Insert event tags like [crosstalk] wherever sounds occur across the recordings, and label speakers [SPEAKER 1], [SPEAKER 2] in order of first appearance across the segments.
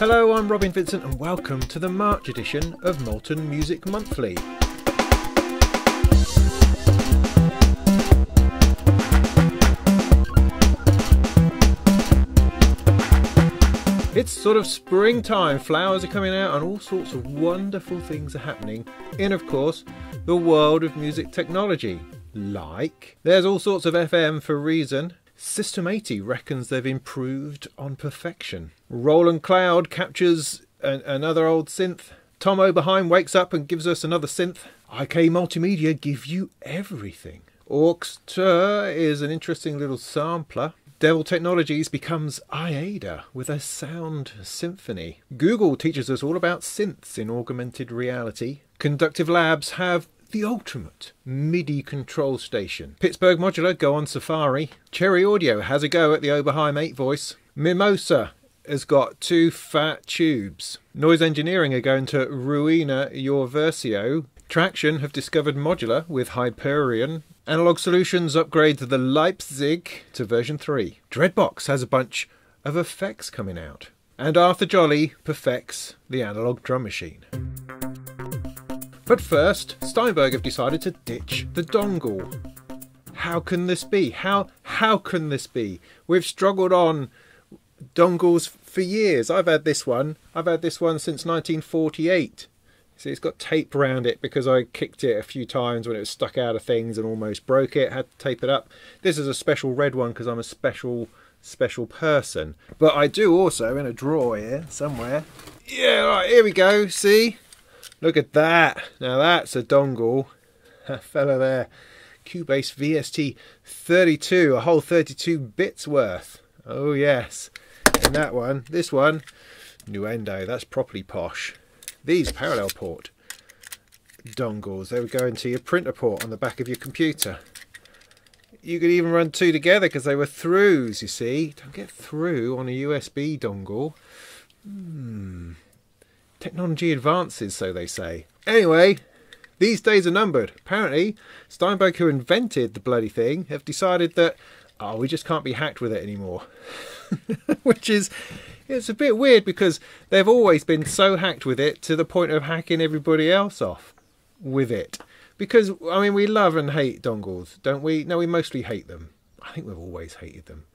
[SPEAKER 1] Hello, I'm Robin Vincent, and welcome to the March edition of Molten Music Monthly. It's sort of springtime, flowers are coming out, and all sorts of wonderful things are happening in, of course, the world of music technology. Like, there's all sorts of FM for Reason. System 80 reckons they've improved on perfection. Roland Cloud captures an, another old synth. Tom Oberheim wakes up and gives us another synth. IK Multimedia give you everything. Auxture is an interesting little sampler. Devil Technologies becomes AIDA with a sound symphony. Google teaches us all about synths in augmented reality. Conductive Labs have the ultimate MIDI control station. Pittsburgh Modular go on Safari. Cherry Audio has a go at the Oberheim 8 voice. Mimosa has got two fat tubes. Noise Engineering are going to Ruina Your Versio. Tracktion have discovered modular with Hyperion. Analogue Solutions upgrade the Leipzig to version 3. Dreadbox has a bunch of effects coming out. And Arthur Joly perfects the analog drum machine. But first, Steinberg have decided to ditch the dongle. How can this be? How how can this be? We've struggled on dongles for years. I've had this one. I've had this one since 1948. See, it's got tape around it because I kicked it a few times when it was stuck out of things and almost broke it. Had to tape it up. This is a special red one because I'm a special, special person. But I do also in a drawer here somewhere. Yeah, right, here we go. See? Look at that. Now that's a dongle. [laughs] That fella there. Cubase VST 32, a whole 32 bits worth. Oh yes. And that one, this one, Nuendo, that's properly posh these parallel port dongles. They would go into your printer port on the back of your computer. You could even run two together because they were throughs, you see. Don't get through on a USB dongle. Hmm. Technology advances, so they say. Anyway, these days are numbered. Apparently, Steinberg, who invented the bloody thing, have decided that, oh, we just can't be hacked with it anymore. [laughs] Which is it's a bit weird because they've always been so hacked with it to the point of hacking everybody else off with it. Because, I mean, we love and hate dongles, don't we? No, we mostly hate them. I think we've always hated them.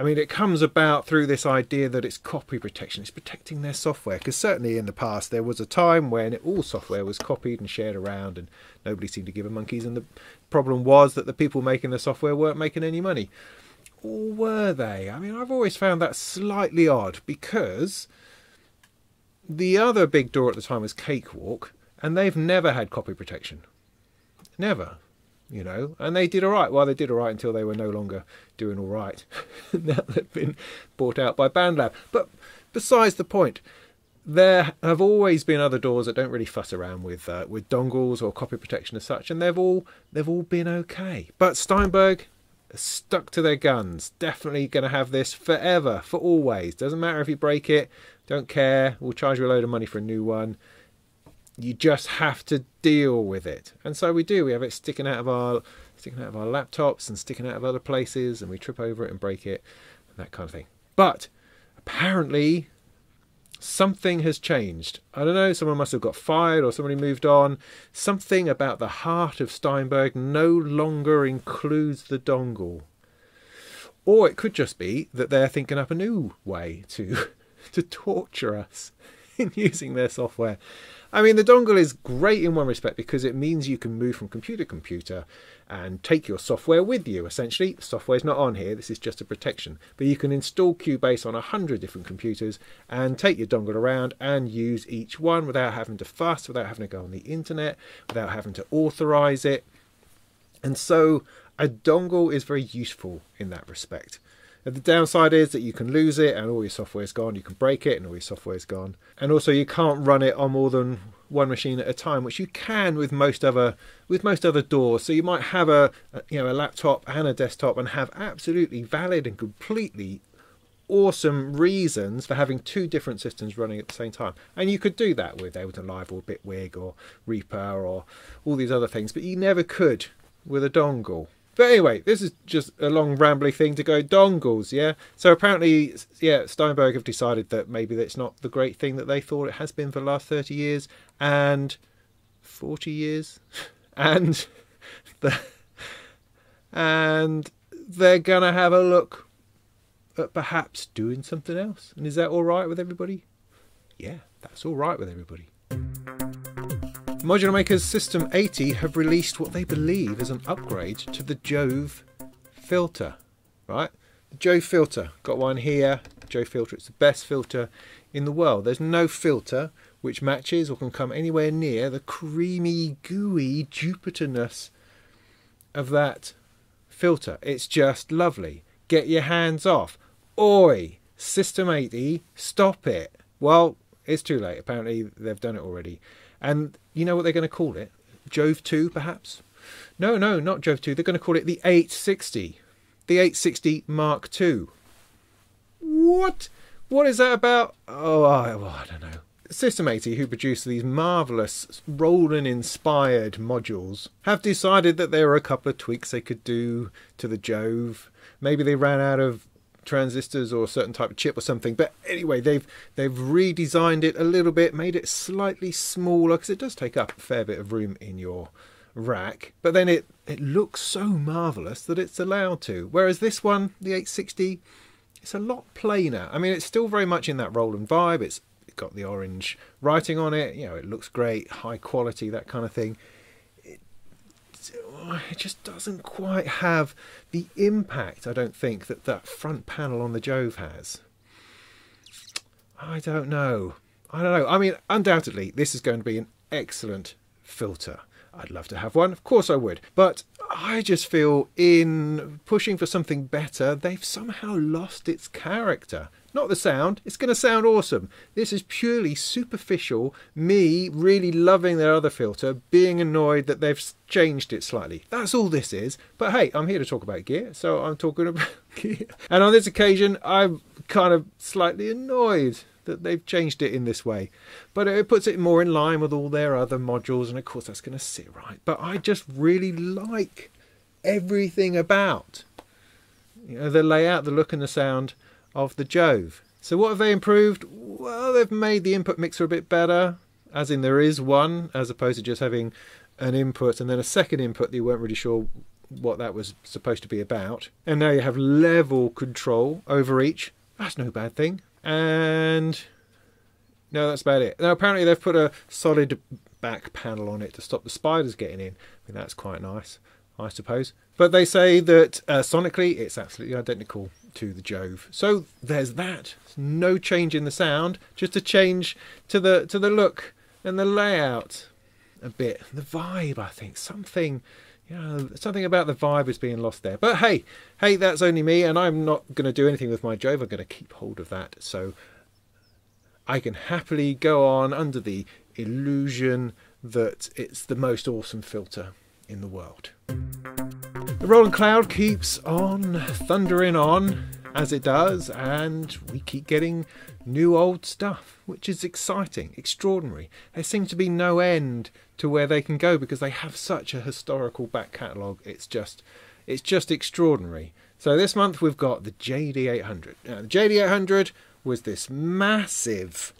[SPEAKER 1] I mean, it comes about through this idea that it's copy protection. It's protecting their software. Because certainly in the past, there was a time when all software was copied and shared around, and nobody seemed to give a monkeys. And the problem was that the people making the software weren't making any money. Or were they? I mean, I've always found that slightly odd because the other big DAW at the time was Cakewalk, and they've never had copy protection. Never. You know, and they did all right. Well, they did all right until they were no longer doing all right. [laughs] now they've been bought out by BandLab. But besides the point, there have always been other DAWs that don't really fuss around with uh, with dongles or copy protection as such, and they've all they've all been okay. But Steinberg stuck to their guns. Definitely going to have this forever, for always. Doesn't matter if you break it, don't care. We'll charge you a load of money for a new one. You just have to deal with it. And so we do. We have it sticking out of our sticking out of our laptops and sticking out of other places and we trip over it and break it and that kind of thing. But apparently something has changed. I don't know, someone must have got fired or somebody moved on. Something about the heart of Steinberg no longer includes the dongle. Or it could just be that they're thinking up a new way to [laughs] to torture us in using their software. I mean, the dongle is great in one respect because it means you can move from computer to computer and take your software with you. Essentially, the software is not on here, this is just a protection. But you can install Cubase on a hundred different computers and take your dongle around and use each one without having to fuss, without having to go on the internet, without having to authorize it. And so a dongle is very useful in that respect. And the downside is that you can lose it and all your software is gone. You can break it and all your software is gone. And also you can't run it on more than one machine at a time, which you can with most other with most other DAWs. So you might have a, you know a laptop and a desktop and have absolutely valid and completely awesome reasons for having two different systems running at the same time. And you could do that with Ableton Live or Bitwig or Reaper or all these other things, but you never could with a dongle. But anyway, this is just a long rambly thing to go dongles, yeah. So apparently, yeah, Steinberg have decided that maybe it's not the great thing that they thought it has been for the last thirty years and forty years, [laughs] and [laughs] the and they're gonna have a look at perhaps doing something else. And is that all right with everybody? Yeah, that's all right with everybody. Modular Makers System 80 have released what they believe is an upgrade to the Jove filter. Right? The Jove filter. Got one here. Jove filter. It's the best filter in the world. There's no filter which matches or can come anywhere near the creamy, gooey Jupiterness of that filter. It's just lovely. Get your hands off. Oi! System 80, stop it. Well, it's too late. Apparently, they've done it already. And you know what they're going to call it? Jove 2, perhaps? No, no, not Jove 2. They're going to call it the 860. The 860 Mark II. What? What is that about? Oh, I, well, I don't know. System 80, who produce these marvellous Roland inspired modules, have decided that there are a couple of tweaks they could do to the Jove. Maybe they ran out of transistors or a certain type of chip or something. But anyway, they've they've redesigned it a little bit, made it slightly smaller because it does take up a fair bit of room in your rack. But then it it looks so marvelous that it's allowed to. Whereas this one, the 860, it's a lot plainer. I mean, it's still very much in that Roland vibe. It's got the orange writing on it. You know, it looks great, high quality, that kind of thing it just doesn't quite have the impact, I don't think, that that front panel on the Jove has. I don't know. I don't know. I mean, undoubtedly, this is going to be an excellent filter. I'd love to have one, of course I would. But I just feel in pushing for something better, they've somehow lost its character. Not the sound, it's going to sound awesome. This is purely superficial, me really loving their other filter, being annoyed that they've changed it slightly. That's all this is. But hey, I'm here to talk about gear, so I'm talking about [laughs] gear. And on this occasion, I'm kind of slightly annoyed that they've changed it in this way. But it puts it more in line with all their other modules, and of course that's going to sit right. But I just really like everything about you know, the layout, the look, and the sound of the Jove. So what have they improved? Well, they've made the input mixer a bit better, as in there is one, as opposed to just having an input and then a second input that you weren't really sure what that was supposed to be about. And now you have level control over each. That's no bad thing. And no, that's about it. Now apparently they've put a solid back panel on it to stop the spiders getting in. I mean that's quite nice, I suppose. But they say that uh, sonically it's absolutely identical to the Jove. So there's that. No change in the sound, just a change to the to the look and the layout a bit. The vibe, I think, something know, something about the vibe is being lost there. But hey, hey, that's only me, and I'm not going to do anything with my Jove. I'm going to keep hold of that, so I can happily go on under the illusion that it's the most awesome filter in the world. The Roland Cloud keeps on thundering on as it does, and we keep getting new old stuff, which is exciting, extraordinary. There seems to be no end to where they can go because they have such a historical back catalogue. It's just, it's just extraordinary. So this month we've got the JD800. Now the JD800 was this massive,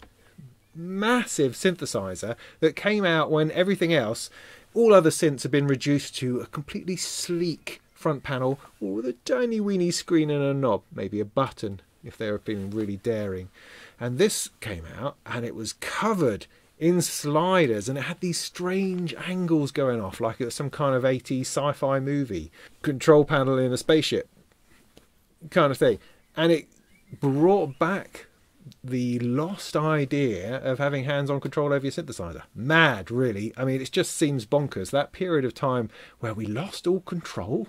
[SPEAKER 1] massive synthesizer that came out when everything else all other synths have been reduced to a completely sleek front panel or with a tiny weeny screen and a knob, maybe a button if they were feeling really daring. And this came out and it was covered in sliders and it had these strange angles going off like it was some kind of 80s sci-fi movie control panel in a spaceship kind of thing and it brought back the lost idea of having hands-on control over your synthesizer. Mad, really. I mean, it just seems bonkers. That period of time where we lost all control.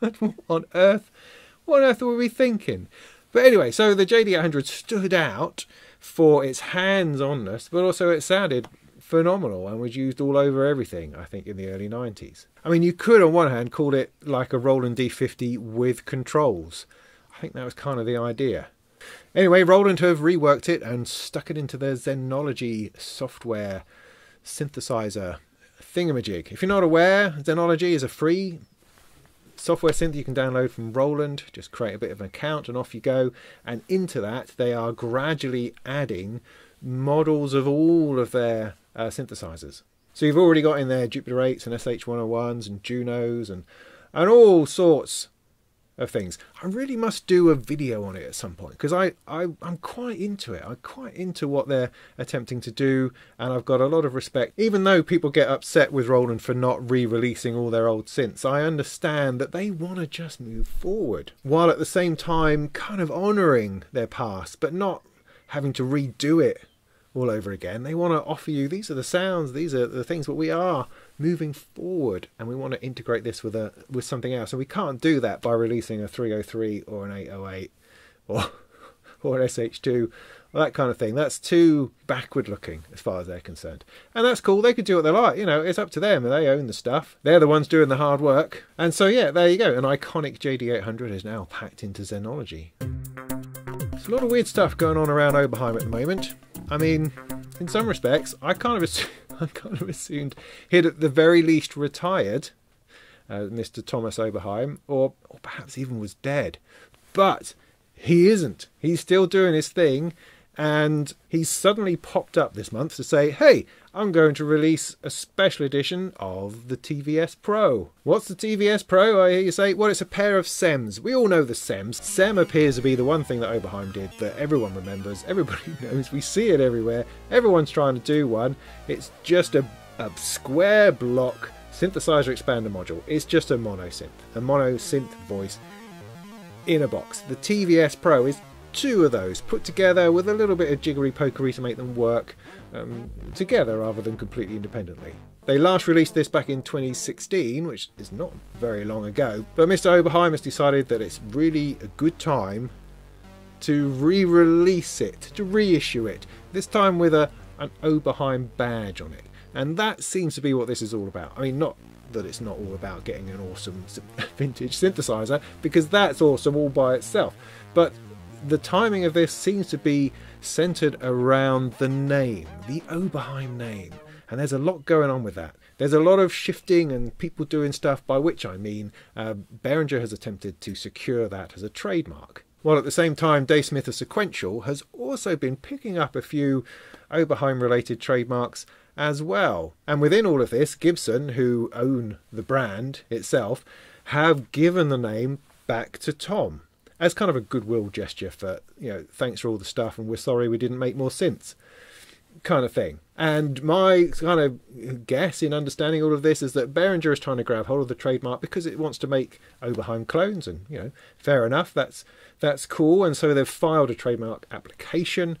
[SPEAKER 1] [laughs] what on earth? What on earth were we thinking? But anyway, so the JD800 stood out for its hands-onness, but also it sounded phenomenal and was used all over everything, I think, in the early 90s. I mean, you could, on one hand, call it like a Roland D50 with controls. I think that was kind of the idea. Anyway, Roland have reworked it and stuck it into their Zenology software synthesizer thingamajig. If you're not aware, Zenology is a free software synth you can download from Roland. Just create a bit of an account and off you go. And into that, they are gradually adding models of all of their uh, synthesizers. So you've already got in there Jupiter 8s and SH101s and Junos and and all sorts of things. I really must do a video on it at some point because I, I I'm quite into it. I'm quite into what they're attempting to do, and I've got a lot of respect. Even though people get upset with Roland for not re-releasing all their old synths, I understand that they want to just move forward while at the same time kind of honouring their past, but not having to redo it all over again. They want to offer you these are the sounds, these are the things, but we are moving forward and we want to integrate this with a with something else. And we can't do that by releasing a 303 or an 808 or [laughs] or an SH2 or that kind of thing. That's too backward looking as far as they're concerned. And that's cool. They could do what they like. You know, it's up to them. They own the stuff. They're the ones doing the hard work. And so yeah, there you go. An iconic JD800 is now packed into Zenology. There's a lot of weird stuff going on around Oberheim at the moment. I mean, in some respects, I kind of assume [laughs] I kind of assumed he'd at the very least retired, uh, Mr. Thomas Oberheim, or, or perhaps even was dead. But he isn't. He's still doing his thing, and he's suddenly popped up this month to say, hey, I'm going to release a special edition of the TVS Pro. What's the TVS Pro? I hear you say, well, it's a pair of SEMs. We all know the SEMs. SEM appears to be the one thing that Oberheim did that everyone remembers, everybody [laughs] knows, we see it everywhere, everyone's trying to do one. It's just a, a square block synthesizer expander module. It's just a mono synth, a mono synth voice in a box. The TVS Pro is two of those put together with a little bit of jiggery pokery to make them work um, together rather than completely independently. They last released this back in 2016, which is not very long ago, but Mr. Oberheim has decided that it's really a good time to re-release it, to reissue it, this time with a an Oberheim badge on it. And that seems to be what this is all about. I mean, not that it's not all about getting an awesome [laughs] vintage synthesizer, because that's awesome all by itself. But the timing of this seems to be centered around the name, the Oberheim name. And there's a lot going on with that. There's a lot of shifting and people doing stuff, by which I mean uh, Behringer has attempted to secure that as a trademark. While at the same time, Dave Smith of Sequential has also been picking up a few Oberheim related trademarks as well. And within all of this, Gibson, who own the brand itself, have given the name back to Tom as kind of a goodwill gesture for you know thanks for all the stuff and we're sorry we didn't make more synths kind of thing. And my kind of guess in understanding all of this is that Behringer is trying to grab hold of the trademark because it wants to make Oberheim clones, and you know, fair enough, that's that's cool. And so they've filed a trademark application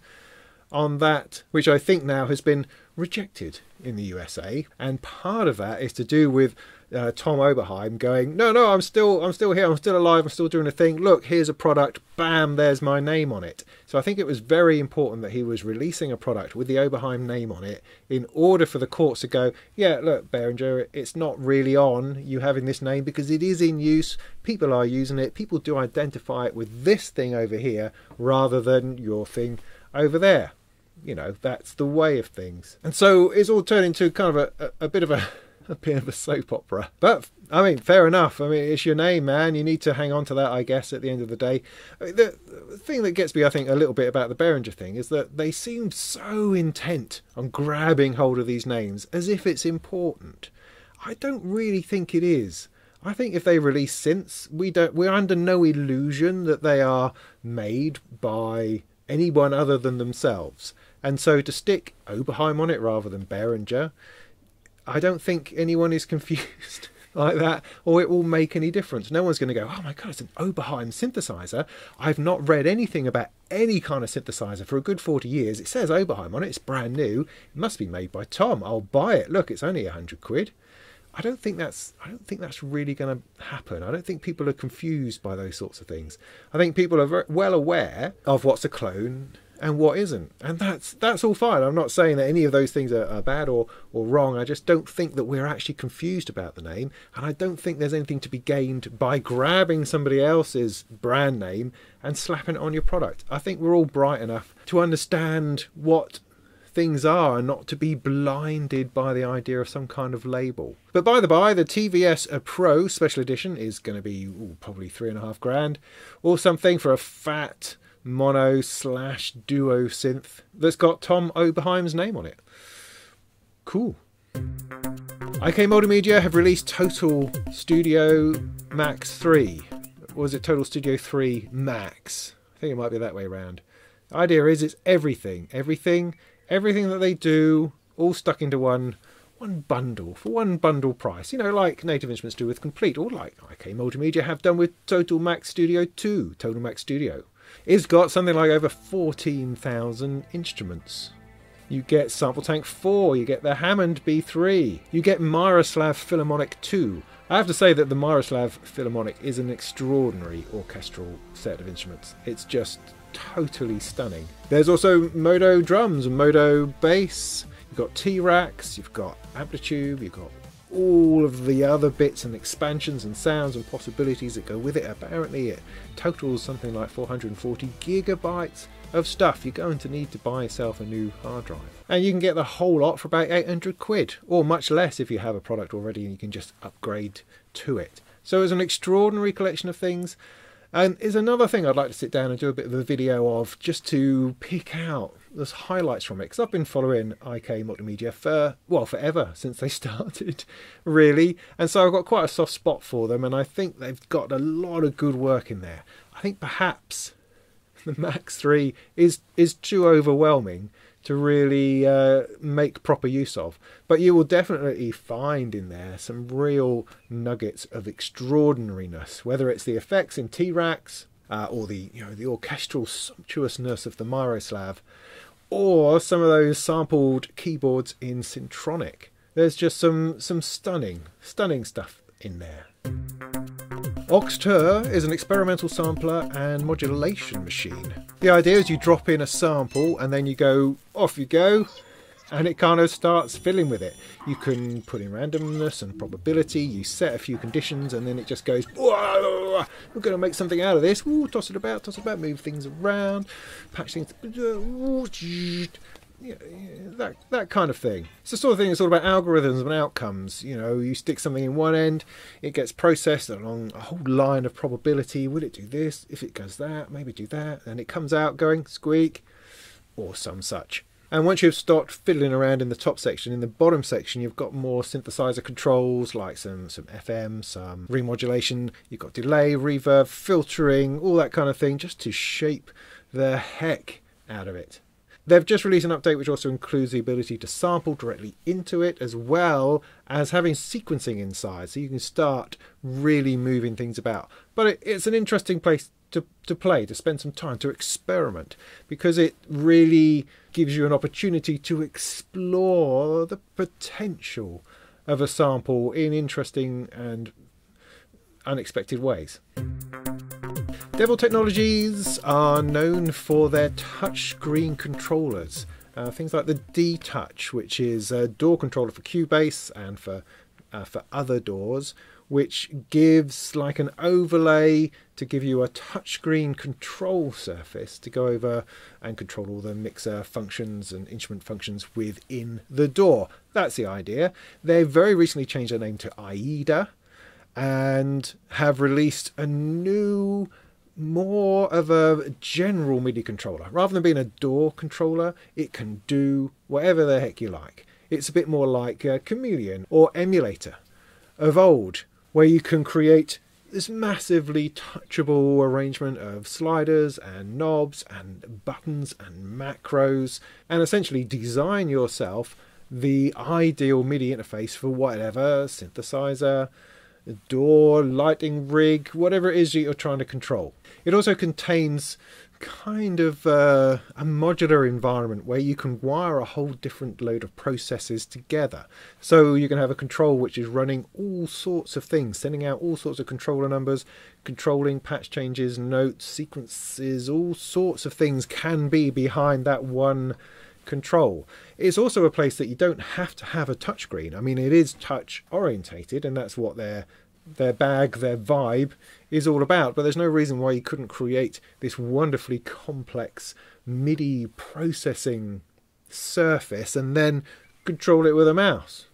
[SPEAKER 1] on that, which I think now has been rejected in the USA. And part of that is to do with uh, Tom Oberheim going, no, no, I'm still, I'm still here, I'm still alive, I'm still doing a thing. Look, here's a product, bam, there's my name on it. So I think it was very important that he was releasing a product with the Oberheim name on it in order for the courts to go, yeah, look, Behringer, it's not really on you having this name because it is in use. People are using it. People do identify it with this thing over here rather than your thing over there. You know, that's the way of things. And so it's all turned into kind of a, a, a bit of a a bit of a soap opera. But I mean, fair enough. I mean, it's your name, man. You need to hang on to that, I guess. At the end of the day, the thing that gets me, I think, a little bit about the Behringer thing is that they seem so intent on grabbing hold of these names as if it's important. I don't really think it is. I think if they release synths, we don't. We're under no illusion that they are made by anyone other than themselves. And so to stick Oberheim on it rather than Behringer I don't think anyone is [laughs] confused like that, or it will make any difference. No one's going to go, oh my god, it's an Oberheim synthesizer. I've not read anything about any kind of synthesizer for a good 40 years. It says Oberheim on it, it's brand new. It must be made by Tom. I'll buy it. Look, it's only a hundred quid. I don't think that's I don't think that's really going to happen. I don't think people are confused by those sorts of things. I think people are well aware of what's a clone and what isn't. And that's that's all fine. I'm not saying that any of those things are, are, bad or, or wrong. I just don't think that we're actually confused about the name. And I don't think there's anything to be gained by grabbing somebody else's brand name and slapping it on your product. I think we're all bright enough to understand what things are and not to be blinded by the idea of some kind of label. But by the by, the TVS Pro Special Edition is going to be ooh, probably three and a half grand or something for a fat mono slash duo synth that's got Tom Oberheim's name on it. Cool. IK Multimedia have released Total Studio Max 3. Or was it Total Studio 3 Max? I think it might be that way around. The idea is it's everything, everything, everything that they do, all stuck into one one bundle for one bundle price. You know, like Native Instruments do with Complete, or like IK Multimedia have done with Total Max Studio 2, Total Max Studio. It's got something like over 14,000 instruments. You get Sample Tank 4, you get the Hammond B3, you get Miroslav Philharmonic 2. I have to say that the Miroslav Philharmonic is an extraordinary orchestral set of instruments. It's just totally stunning. There's also Modo drums Modo bass. You've got T-RackS, you've got Amplitube, you've got all of the other bits and expansions and sounds and possibilities that go with it. Apparently, it totals something like 440 gigabytes of stuff. You're going to need to buy yourself a new hard drive. And you can get the whole lot for about 800 quid, or much less if you have a product already and you can just upgrade to it. So it's an extraordinary collection of things. And is another thing I'd like to sit down and do a bit of a video of just to pick out those highlights from it because I've been following IK Multimedia for well forever [laughs] since they started, really, and so I've got quite a soft spot for them, and I think they've got a lot of good work in there. I think perhaps [laughs] the Max Three is is too overwhelming to really uh, make proper use of. But you will definitely find in there some real nuggets of extraordinariness, whether it's the effects in T-RackS uh, or the you know the orchestral sumptuousness of the Miroslav, or some of those sampled keyboards in Syntronik. There's just some some stunning stunning stuff in there. Auxture is an experimental sampler and modulation machine. The idea is you drop in a sample and then you go, off you go, and it kind of starts filling with it. You can put in randomness and probability, you set a few conditions, and then it just goes, we're going to make something out of this. Ooh, toss it about, toss it about, move things around, patch things you know, that that kind of thing. It's the sort of thing that's all about algorithms and outcomes. You know, you stick something in one end, it gets processed along a whole line of probability. Will it do this? If it goes that, maybe do that. And it comes out going squeak, or some such. And once you've stopped fiddling around in the top section, in the bottom section, you've got more synthesizer controls like some, some FM, some remodulation, you've got delay, reverb, filtering, all that kind of thing, just to shape the heck out of it. They've just released an update which also includes the ability to sample directly into it as well as having sequencing inside so you can start really moving things about. But it's an interesting place to, to play, to spend some time, to experiment because it really gives you an opportunity to explore the potential of a sample in interesting and unexpected ways. Devil Technologies are known for their touchscreen controllers. Uh, things like the D-Touch, which is a DAW controller for Cubase and for uh, for other DAWs, which gives like an overlay to give you a touchscreen control surface to go over and control all the mixer functions and instrument functions within the DAW. That's the idea. They very recently changed their name to AIDA and have released a new more of a general MIDI controller. Rather than being a DAW controller, it can do whatever the heck you like. It's a bit more like a Chameleon or Emulator of old, where you can create this massively touchable arrangement of sliders and knobs and buttons and macros, and essentially design yourself the ideal MIDI interface for whatever synthesizer, DAW, lighting rig, whatever it is that you're trying to control. It also contains kind of uh, a modular environment where you can wire a whole different load of processes together. So you can have a control which is running all sorts of things, sending out all sorts of controller numbers, controlling patch changes, notes, sequences, all sorts of things can be behind that one control. It's also a place that you don't have to have a touchscreen. I mean, it is touch orientated, and that's what their their bag, their vibe is all about. But there's no reason why you couldn't create this wonderfully complex MIDI processing surface and then control it with a mouse.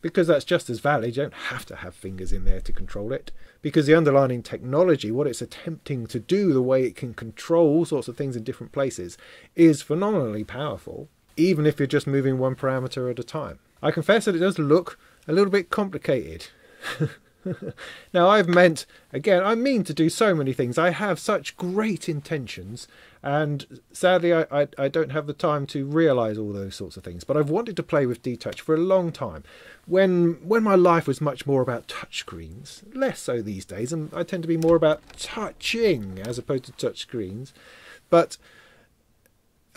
[SPEAKER 1] Because that's just as valid. You don't have to have fingers in there to control it. Because the underlying technology, what it's attempting to do, the way it can control sorts of things in different places, is phenomenally powerful, even if you're just moving one parameter at a time. I confess that it does look a little bit complicated. [laughs] now, I've meant, again, I mean to do so many things. I have such great intentions, and sadly, I, I, I don't have the time to realise all those sorts of things. But I've wanted to play with DTouch for a long time. When, when my life was much more about touchscreens, less so these days, and I tend to be more about touching as opposed to touchscreens. But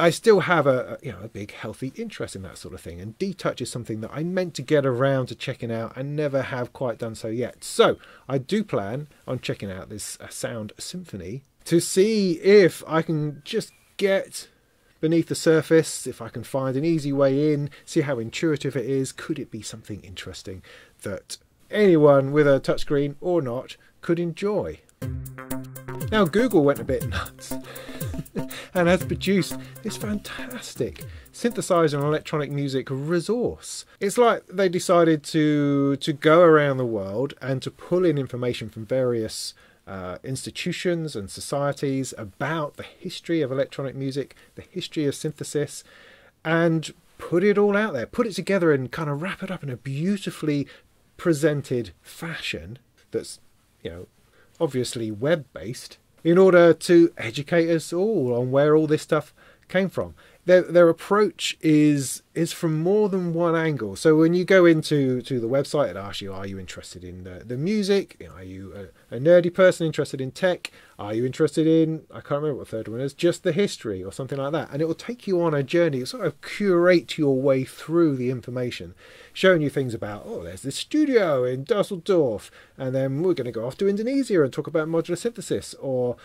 [SPEAKER 1] I still have a, you know a big healthy interest in that sort of thing, and DTouch is something that I meant to get around to checking out and never have quite done so yet. So I do plan on checking out this uh, Sound Symphony to see if I can just get beneath the surface, if I can find an easy way in, see how intuitive it is. Could it be something interesting that anyone with a touchscreen or not could enjoy? Now Google went a bit [laughs] nuts. And has produced this fantastic synthesizer and electronic music resource. It's like they decided to to go around the world and to pull in information from various uh, institutions and societies about the history of electronic music, the history of synthesis, and put it all out there, put it together and kind of wrap it up in a beautifully presented fashion that's, you know, obviously web based in order to educate us all on where all this stuff came from. Their, their approach is is from more than one angle. So when you go into to the website, it asks you, are you interested in the, the music? Are you a, a, nerdy person interested in tech? Are you interested in, I can't remember what the third one is, just the history or something like that. And it will take you on a journey, sort of curate your way through the information showing you things about, oh, there's this studio in Dusseldorf, and then we're going to go off to Indonesia and talk about modular synthesis, or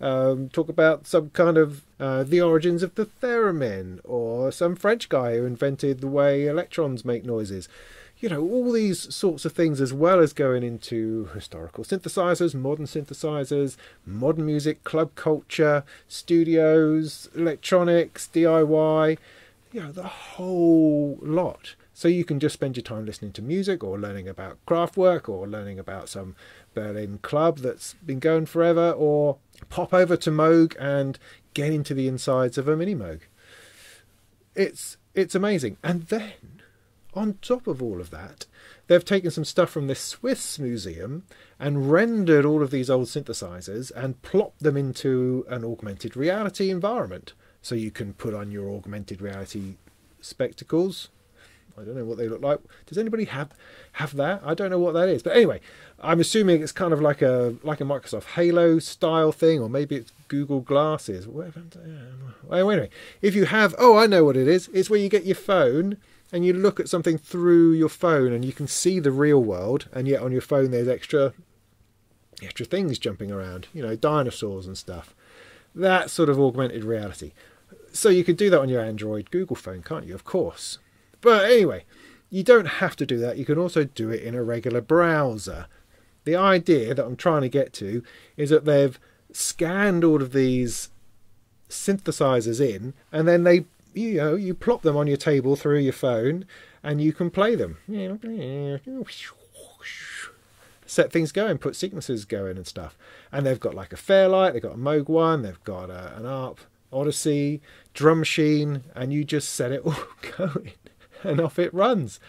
[SPEAKER 1] um, talk about some kind of uh, the origins of the theremin, or some French guy who invented the way electrons make noises. You know, all these sorts of things, as well as going into historical synthesizers, modern synthesizers, modern music, club culture, studios, electronics, DIY, you know, the whole lot. So you can just spend your time listening to music or learning about Kraftwerk or learning about some Berlin club that's been going forever or pop over to Moog and get into the insides of a mini Moog. It's it's amazing. And then on top of all of that, they've taken some stuff from the Swiss museum and rendered all of these old synthesizers and plopped them into an augmented reality environment. So you can put on your augmented reality spectacles I don't know what they look like. Does anybody have have that? I don't know what that is. But anyway, I'm assuming it's kind of like a like a Microsoft Halo style thing, or maybe it's Google Glasses. Anyway, if you have, oh, I know what it is. It's where you get your phone and you look at something through your phone and you can see the real world, and yet on your phone there's extra extra things jumping around. You know, dinosaurs and stuff. That sort of augmented reality. So you could do that on your Android Google phone, can't you? Of course. But anyway, you don't have to do that. You can also do it in a regular browser. The idea that I'm trying to get to is that they've scanned all of these synthesizers in and then they you know you plop them on your table through your phone and you can play them set things going put sequences going and stuff and they've got like a fairlight they've got a moog one they've got uh, a, an arp odyssey drum machine and you just set it [laughs] all going [laughs] and off it runs.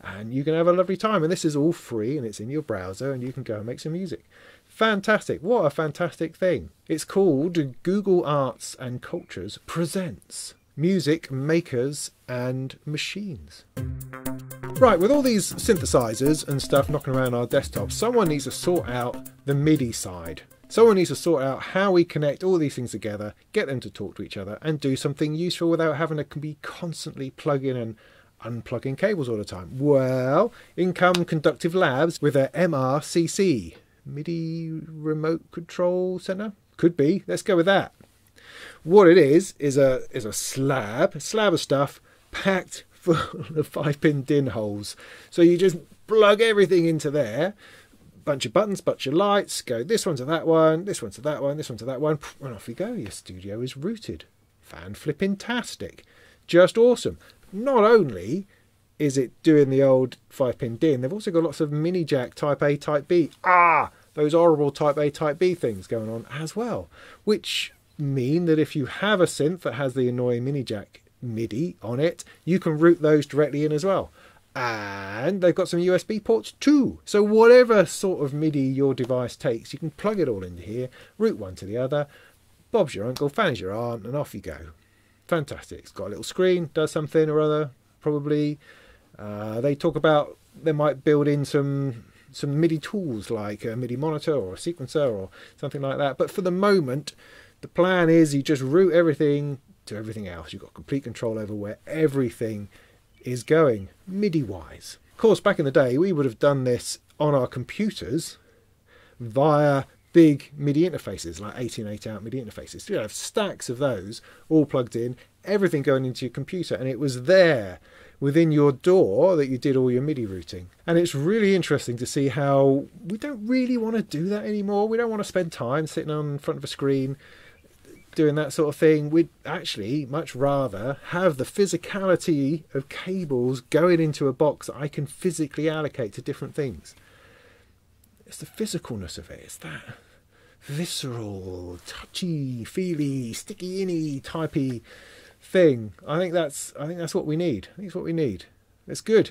[SPEAKER 1] And you can have a lovely time. And this is all free and it's in your browser and you can go and make some music. Fantastic. What a fantastic thing. It's called Google Arts and Cultures Presents Music Makers and Machines. Right, with all these synthesizers and stuff knocking around our desktops, someone needs to sort out the MIDI side. Someone needs to sort out how we connect all these things together, get them to talk to each other, and do something useful without having to be constantly plugging and unplugging cables all the time? Well, in come Conductive Labs with a MRCC, MIDI Remote Control Center. Could be. Let's go with that. What it is is a is a slab, a slab of stuff packed [laughs] full of five pin DIN holes. So you just plug everything into there. Bunch of buttons, bunch of lights. Go this one to that one, this one to that one, this one to that one, and off you go. Your studio is routed. Fan flipping tastic. just awesome. Not only is it doing the old 5 pin DIN, they've also got lots of mini jack type A, type B. Ah, those horrible type A, type B things going on as well, which mean that if you have a synth that has the annoying mini jack MIDI on it, you can route those directly in as well. And they've got some USB ports too. So whatever sort of MIDI your device takes, you can plug it all into here, route one to the other. Bob's your uncle, Fanny's your aunt, and off you go. Fantastic. It's got a little screen, does something or other, probably. Uh, they talk about they might build in some some MIDI tools like a MIDI monitor or a sequencer or something like that. But for the moment, the plan is you just route everything to everything else. You've got complete control over where everything is going MIDI wise. Of course, back in the day, we would have done this on our computers via big MIDI interfaces, like 18 8 out MIDI interfaces. You have stacks of those all plugged in, everything going into your computer, and it was there within your DAW that you did all your MIDI routing. And it's really interesting to see how we don't really want to do that anymore. We don't want to spend time sitting on front of a screen doing that sort of thing. We'd actually much rather have the physicality of cables going into a box that I can physically allocate to different things. It's the physicalness of it. It's that visceral, touchy, feely, sticky, inny, typey thing. I think that's I think that's what we need. I think it's what we need. It's good.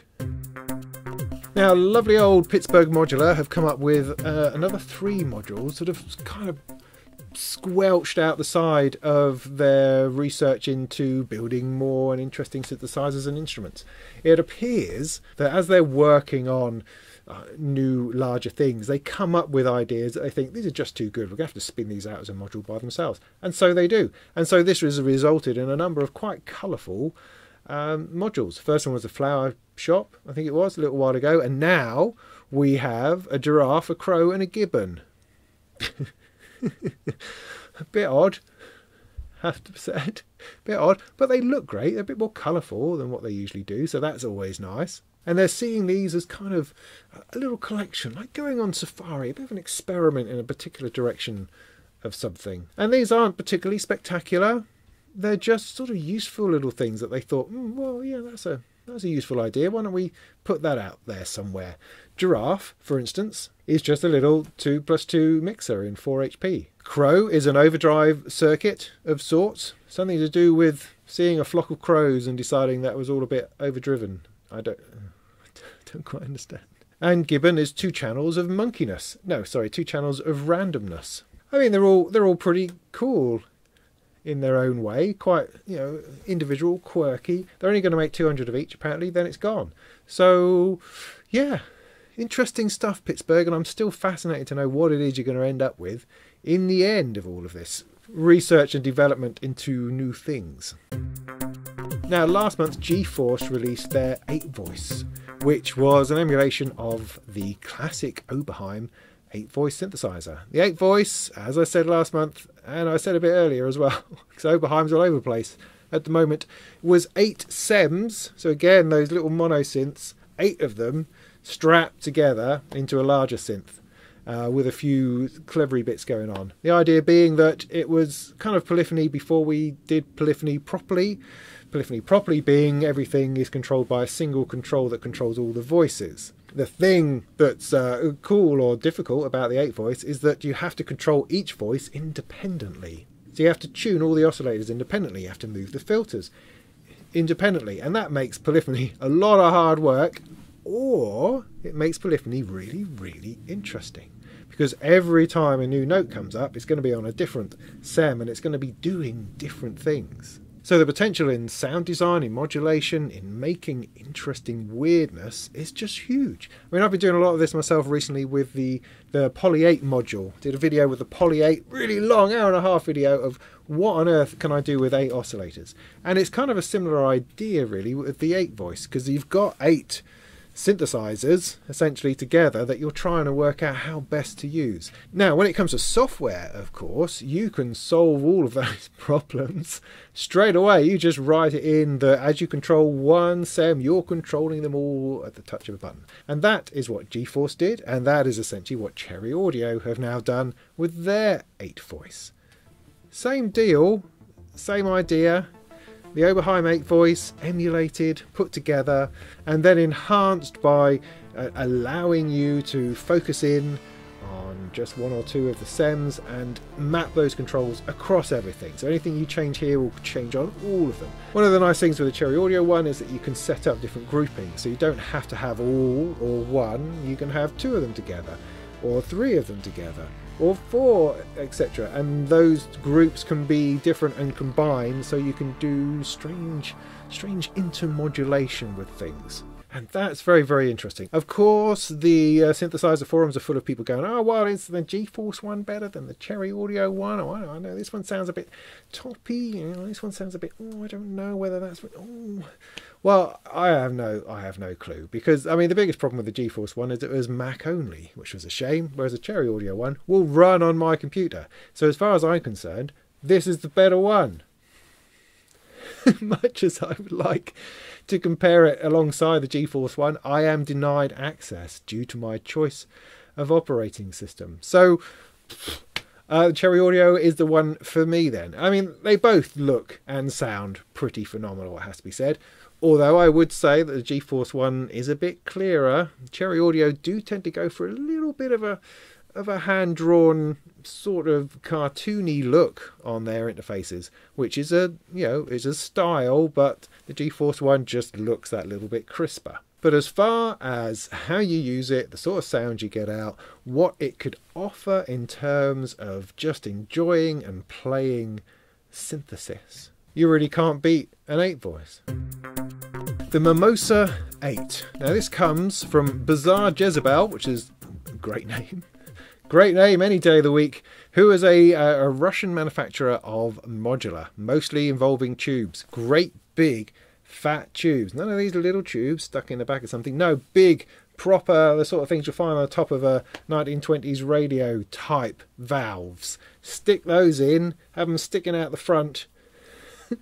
[SPEAKER 1] Now, lovely old Pittsburgh Modular have come up with uh, another three modules, sort of kind of squelched out the side of their research into building more and interesting synthesizers and instruments. It appears that as they're working on uh, new, larger things, they come up with ideas that they think these are just too good. We're going to have to spin these out as a module by themselves. And so they do. And so this has resulted in a number of quite colourful um, modules. First one was a flower shop, I think it was, a little while ago. And now we have a giraffe, a crow, and a gibbon. a [laughs] bit odd, have to be said. A [laughs] bit odd, but they look great. They're a bit more colourful than what they usually do, so that's always nice. And they're seeing these as kind of a little collection, like going on safari, a bit of an experiment in a particular direction of something. And these aren't particularly spectacular. They're just sort of useful little things that they thought, mm, well, yeah, that's a that's a useful idea. Why don't we put that out there somewhere? Giraffe, for instance, is just a little 2 plus 2 mixer in 4 HP. Crow is an overdrive circuit of sorts, something to do with seeing a flock of crows and deciding that was all a bit overdriven. I don't, don't quite understand. And Gibbon is two channels of monkiness. No, sorry, two channels of randomness. I mean, they're all they're all pretty cool in their own way, quite you know individual, quirky. They're only going to make 200 of each apparently, then it's gone. So, yeah, interesting stuff, Pittsburgh, and I'm still fascinated to know what it is you're going to end up with in the end of all of this research and development into new things. Now, last month, GForce released their 8 Voice, which was an emulation of the classic Oberheim 8 voice synthesizer. The 8 voice, as I said last month, and I said a bit earlier as well, [laughs] because Oberheim's all over the place at the moment, was 8 SEMs, so again, those little mono synths, 8 of them strapped together into a larger synth. Uh, with a few clevery bits going on. The idea being that it was kind of polyphony before we did polyphony properly. Polyphony properly being everything is controlled by a single control that controls all the voices. The thing that's uh, cool or difficult about the 8 voice is that you have to control each voice independently. So you have to tune all the oscillators independently, you have to move the filters independently, and that makes polyphony a lot of hard work or it makes polyphony really, really interesting. Because every time a new note comes up, it's going to be on a different SEM and it's going to be doing different things. So the potential in sound design, in modulation, in making interesting weirdness is just huge. I mean, I've been doing a lot of this myself recently with the the Poly 8 module. Did a video with the Poly 8, really long, hour and a half video of what on earth can I do with eight oscillators. And it's kind of a similar idea really with the 8 voice because you've got eight synthesizers essentially together that you're trying to work out how best to use. Now, when it comes to software, of course, you can solve all of [laughs] those problems straight away. You just write it in that as you control one SEM, you're controlling them all at the touch of a button. And that is what GForce did, and that is essentially what Cherry Audio have now done with their 8 voice. Same deal, same idea, the Oberheim 8 voice emulated, put together, and then enhanced by uh, allowing you to focus in on just one or two of the SEMs and map those controls across everything. So anything you change here will change on all of them. One of the nice things with the Cherry Audio one is that you can set up different groupings. So you don't have to have all or one, you can have two of them together or three of them together or four etc and those groups can be different and combined so you can do strange strange intermodulation with things and that's very, very interesting. Of course, the uh, synthesizer forums are full of people going, oh, well, is the GForce one better than the Cherry Audio one? Oh, I know this one sounds a bit toppy. You know, this one sounds a bit, oh, I don't know whether that's. Oh. Well, I have no, I have no clue because I mean the biggest problem with the GForce one is it was Mac only, which was a shame. Whereas the Cherry Audio one will run on my computer. So as far as I'm concerned, this is the better one. [laughs] Much as I would like to compare it alongside the GForce One, I am denied access due to my choice of operating system. So, uh, Cherry Audio is the one for me then. I mean, they both look and sound pretty phenomenal, it has to be said. Although I would say that the GForce One is a bit clearer, Cherry Audio do tend to go for a little bit of a of a hand drawn sort of cartoony look on their interfaces, which is a you know is a style, but the GForce One just looks that little bit crisper. But as far as how you use it, the sort of sound you get out, what it could offer in terms of just enjoying and playing synthesis, you really can't beat an 8 voice. The Mimosa 8. Now, this comes from Bizarre Jezebel, which is a great name. [laughs] Great name any day of the week. Who is a, uh, a Russian manufacturer of modular, mostly involving tubes. Great big fat tubes. None of these little tubes stuck in the back of something. No, big, proper, the sort of things you'll find on the top of a 1920s radio type valves. Stick those in, have them sticking out the front. [laughs]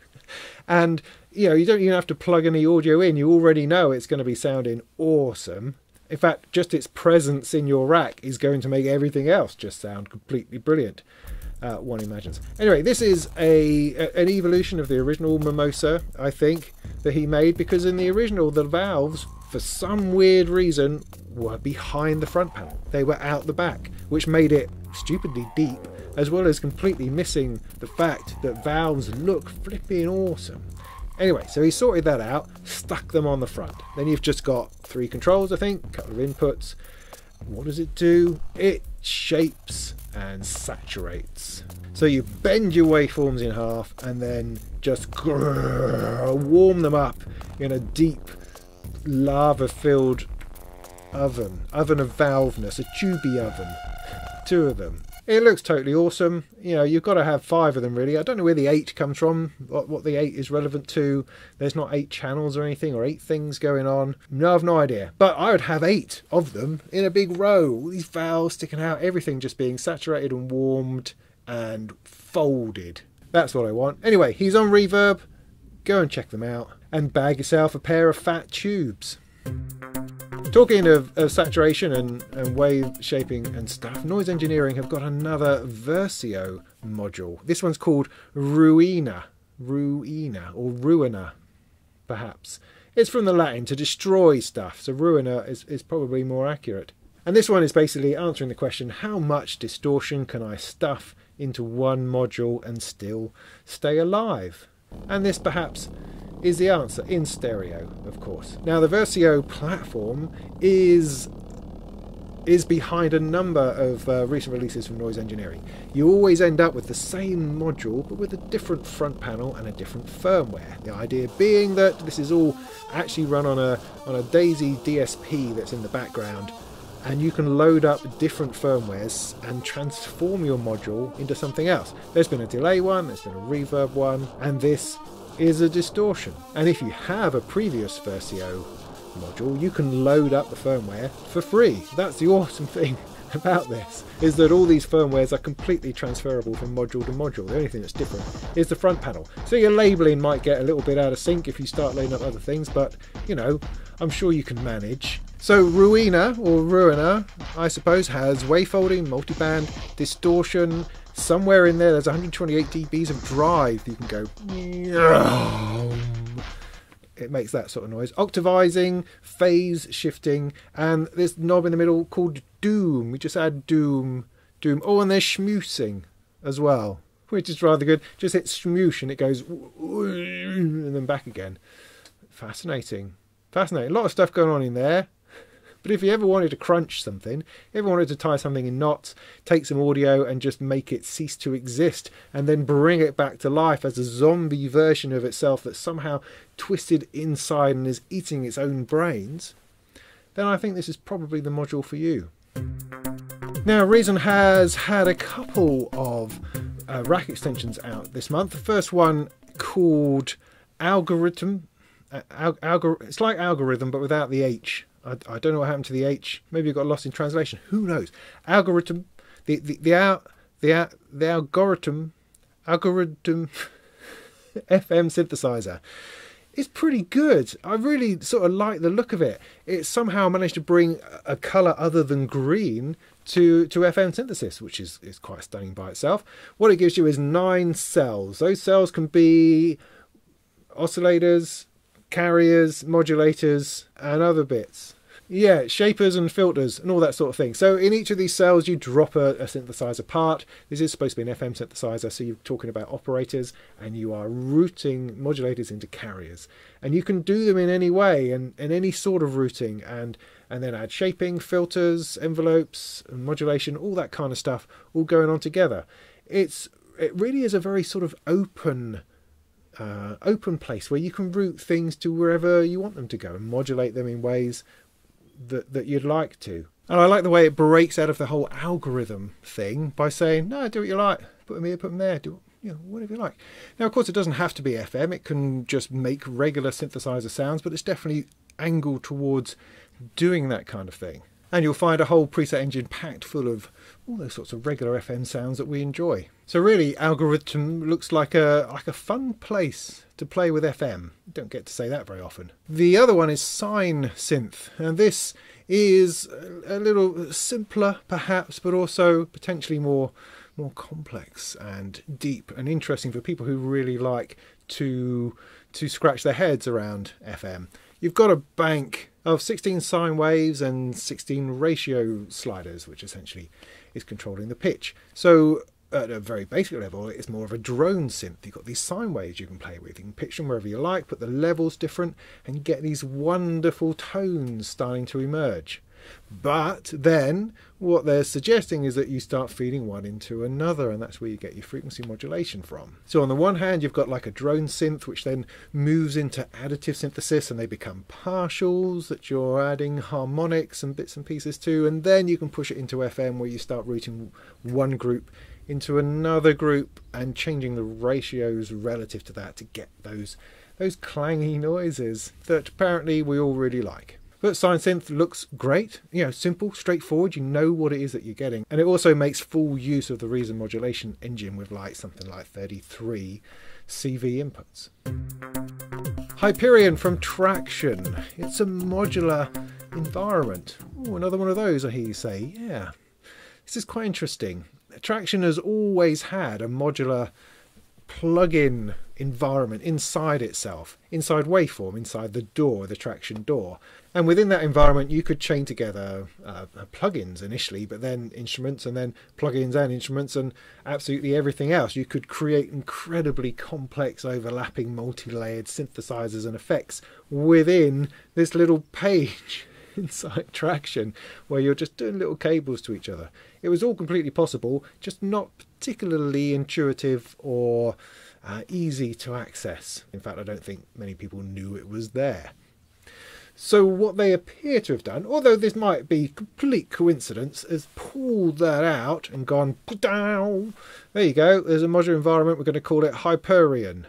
[SPEAKER 1] and, you know, you don't even have to plug any audio in. You already know it's going to be sounding awesome. In fact, just its presence in your rack is going to make everything else just sound completely brilliant. Uh, one imagines. Anyway, this is a, a, an evolution of the original Mimosa, I think, that he made because in the original the valves, for some weird reason, were behind the front panel. They were out the back, which made it stupidly deep, as well as completely missing the fact that valves look flipping awesome. Anyway, so he sorted that out, stuck them on the front. Then you've just got three controls, I think, a couple of inputs. What does it do? It shapes and saturates. So you bend your waveforms in half and then just warm them up in a deep lava filled oven, oven of valveness, a tubey oven. Two of them. It looks totally awesome. You know, you've got to have five of them really. I don't know where the eight comes from, what, what the eight is relevant to. There's not eight channels or anything, or eight things going on. No, I've no idea. But I would have eight of them in a big row. All these valves sticking out, everything just being saturated and warmed and folded. That's what I want. Anyway, he's on Reverb. Go and check them out and bag yourself a pair of fat tubes. Talking of, of saturation and, and, wave shaping and stuff, Noise Engineering have got another Versio module. This one's called Ruina. Ruina, or Ruiner, perhaps. It's from the Latin to destroy stuff, so Ruiner is, is probably more accurate. And this one is basically answering the question how much distortion can I stuff into one module and still stay alive? And this perhaps is the answer in stereo, of course. Now, the Versio platform is is behind a number of uh, recent releases from Noise Engineering. You always end up with the same module but with a different front panel and a different firmware. The idea being that this is all actually run on a on a Daisy DSP that's in the background and you can load up different firmwares and transform your module into something else. There's been a delay one, there's been a reverb one, and this is a distortion. And if you have a previous Versio module, you can load up the firmware for free. That's the awesome [laughs] thing about this, is that all these firmwares are completely transferable from module to module. The only thing that's different is the front panel. So your labeling might get a little bit out of sync if you start loading up other things, but you know, I'm sure you can manage. So Ruina, or Ruiner, I suppose, has wavefolding, multiband, distortion, somewhere in there there's 128 dBs of drive you can go it makes that sort of noise. Octavizing phase shifting and this knob in the middle called doom. We just add doom doom. Oh and there's schmoosing as well which is rather good. Just hit smoosh and it goes and then back again. Fascinating. Fascinating. A lot of stuff going on in there but if you ever wanted to crunch something, ever wanted to tie something in knots, take some audio and just make it cease to exist, and then bring it back to life as a zombie version of itself that's somehow twisted inside and is eating its own brains, then I think this is probably the module for you. Now, Reason has had a couple of uh, rack extensions out this month. The first one called Algoritm. Uh, algor- it's like algorithm, but without the H. I, I don't know what happened to the H. Maybe it got lost in translation. Who knows? Algoritm, the the the the, the algorithm, algorithm [laughs] FM synthesizer. It's pretty good. I really sort of like the look of it. It somehow managed to bring a color other than green to, to FM synthesis, which is, is quite stunning by itself. What it gives you is nine cells. Those cells can be oscillators, carriers, modulators, and other bits. Yeah, shapers and filters and all that sort of thing. So in each of these cells, you drop a, a, synthesizer part. This is supposed to be an FM synthesizer, so you're talking about operators, and you are routing modulators into carriers. And you can do them in any way and, and any sort of routing, and and then add shaping, filters, envelopes, modulation, all that kind of stuff, all going on together. It's it really is a very sort of open uh, open place where you can route things to wherever you want them to go and modulate them in ways that, that you'd like to. And I like the way it breaks out of the whole algorithm thing by saying, no, do what you like. Put them here, put them there, do you know, whatever you like. Now, of course, it doesn't have to be FM. It can just make regular synthesizer sounds, but it's definitely angled towards doing that kind of thing. And you'll find a whole preset engine packed full of all those sorts of regular FM sounds that we enjoy. So really, Algoritm looks like a like a fun place to play with FM. don't get to say that very often. The other one is Sine Synth, and this is a little simpler perhaps, but also potentially more more complex and deep and interesting for people who really like to to scratch their heads around FM. You've got a bank of 16 sine waves and 16 ratio sliders, which essentially is controlling the pitch. So at a very basic level, it's more of a drone synth. You've got these sine waves you can play with. You can pitch them wherever you like, put the levels different, and get these wonderful tones starting to emerge. But then what they're suggesting is that you start feeding one into another, and that's where you get your frequency modulation from. So on the one hand, you've got like a drone synth, which then moves into additive synthesis, and they become partials that you're adding harmonics and bits and pieces to, and then you can push it into FM, where you start routing one group into another group and changing the ratios relative to that to get those those clangy noises that apparently we all really like. But Sine Synth looks great, you know, simple, straightforward, you know what it is that you're getting. And it also makes full use of the Reason modulation engine with like something like 33 CV inputs. Hyperion from Tracktion. It's a modular environment. Ooh, another one of those, I hear you say. Yeah. This is quite interesting. Tracktion has always had a modular plug-in environment inside itself, inside waveform, inside the DAW, the Tracktion DAW. And within that environment, you could chain together uh, plugins initially, but then instruments, and then plugins and instruments, and absolutely everything else. You could create incredibly complex, overlapping, multi layered synthesizers and effects within this little page [laughs] inside Tracktion where you're just doing little cables to each other. It was all completely possible, just not particularly intuitive or uh, easy to access. In fact, I don't think many people knew it was there. So what they appear to have done, although this might be complete coincidence, is pulled that out and gone. There you go. There's a modular environment. We're going to call it Hyperion.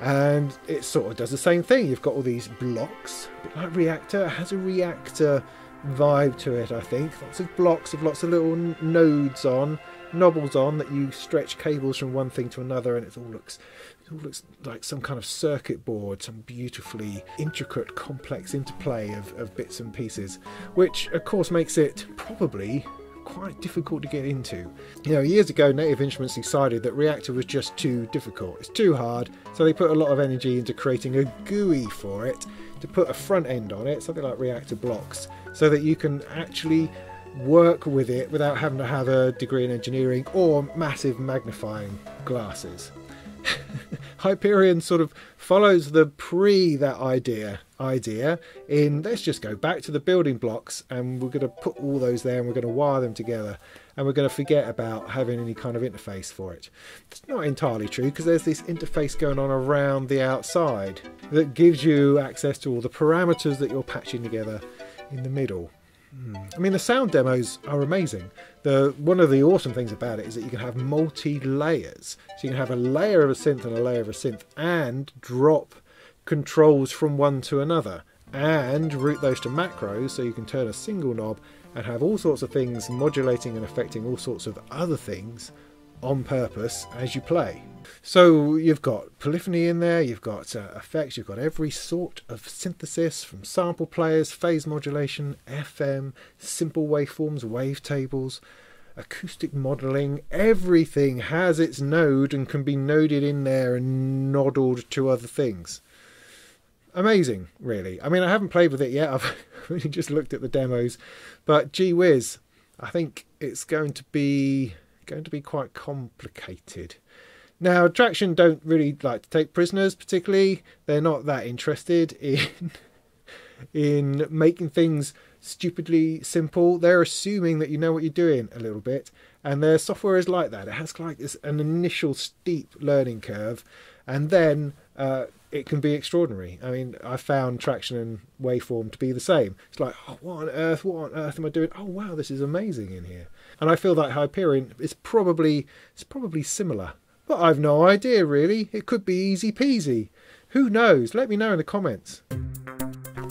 [SPEAKER 1] And it sort of does the same thing. You've got all these blocks, like Reaktor. It has a Reaktor vibe to it, I think. Lots of blocks of lots of little nodes on, knobbles on that you stretch cables from one thing to another, and it all looks it all looks like some kind of circuit board, some beautifully intricate, complex interplay of, of bits and pieces, which of course makes it probably quite difficult to get into. You know, years ago, Native Instruments decided that Reaktor was just too difficult. It's too hard, so they put a lot of energy into creating a GUI for it to put a front end on it, something like Reaktor blocks, so that you can actually work with it without having to have a degree in engineering or massive magnifying glasses. [laughs] Hyperion sort of follows the pre that idea idea in let's just go back to the building blocks and we're going to put all those there and we're going to wire them together and we're going to forget about having any kind of interface for it. It's not entirely true because there's this interface going on around the outside that gives you access to all the parameters that you're patching together in the middle. Hmm. I mean, the sound demos are amazing. The one of the awesome things about it is that you can have multi layers. So you can have a layer of a synth and a layer of a synth, and drop controls from one to another, and route those to macros so you can turn a single knob and have all sorts of things modulating and affecting all sorts of other things on purpose as you play. So you've got polyphony in there, you've got uh, effects, you've got every sort of synthesis from sample players, phase modulation, FM, simple waveforms, wavetables, acoustic modeling. Everything has its node and can be noded in there and noddled to other things. Amazing, really. I mean, I haven't played with it yet. [laughs] I've really just looked at the demos, but gee whiz, I think it's going to be going to be quite complicated. Now, Tracktion don't really like to take prisoners, particularly. They're not that interested [laughs] in in making things stupidly simple. They're assuming that you know what you're doing a little bit, and their software is like that. It has like this an initial steep learning curve, and then uh, it can be extraordinary. I mean, I found Tracktion and waveform to be the same. It's like, oh, what on earth? What on earth am I doing? Oh, wow, this is amazing in here. And I feel that Hyperion is probably it's probably similar but I've no idea really. It could be easy peasy. Who knows? Let me know in the comments.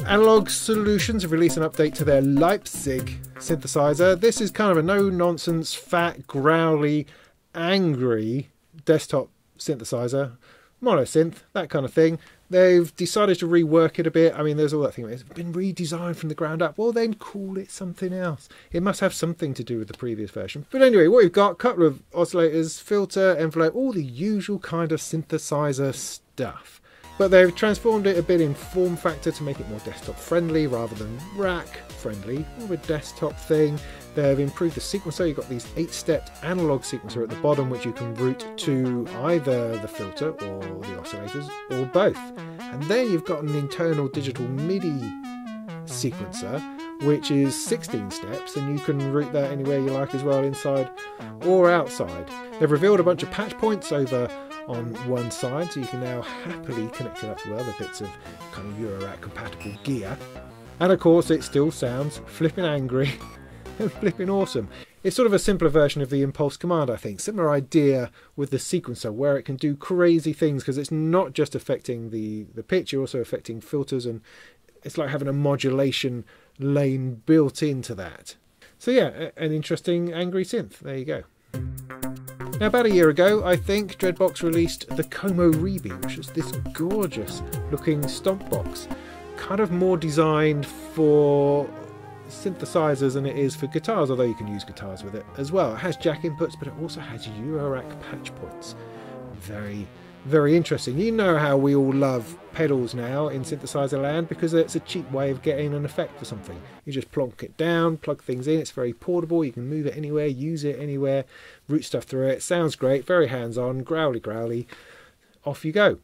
[SPEAKER 1] Analogue Solutions have released an update to their Leipzig synthesizer. This is kind of a no nonsense, fat, growly, angry desktop synthesizer. Monosynth, that kind of thing. They've decided to rework it a bit. I mean, there's all that thing. It's been redesigned from the ground up. Well, then call it something else. It must have something to do with the previous version. But anyway, what we've got, a couple of oscillators, filter, envelope, all the usual kind of synthesizer stuff. But they've transformed it a bit in form factor to make it more desktop friendly rather than rack friendly, more of a desktop thing. They've improved the sequencer. You've got these eight-step analog sequencer at the bottom, which you can route to either the filter or the oscillators, or both. And then you've got an internal digital MIDI sequencer, which is 16 steps, and you can route that anywhere you like as well, inside or outside. They've revealed a bunch of patch points over on one side, so you can now happily connect it up to other bits of kind of Eurorack compatible gear. And of course, it still sounds flipping angry [laughs] and flipping awesome. It's sort of a simpler version of the impulse command, I think. Similar idea with the sequencer, where it can do crazy things because it's not just affecting the, the pitch, you're also affecting filters, and it's like having a modulation lane built into that. So, yeah, an interesting angry synth. There you go. Now, about a year ago, I think Dreadbox released the Komorebi, which is this gorgeous looking stomp box kind of more designed for synthesizers than it is for guitars, although you can use guitars with it as well. It has jack inputs, but it also has Eurorack patch points. Very, very interesting. You know how we all love pedals now in synthesizer land because it's a cheap way of getting an effect for something. You just plonk it down, plug things in, it's very portable, you can move it anywhere, use it anywhere, route stuff through it. Sounds great, very hands on, growly growly. Off you go.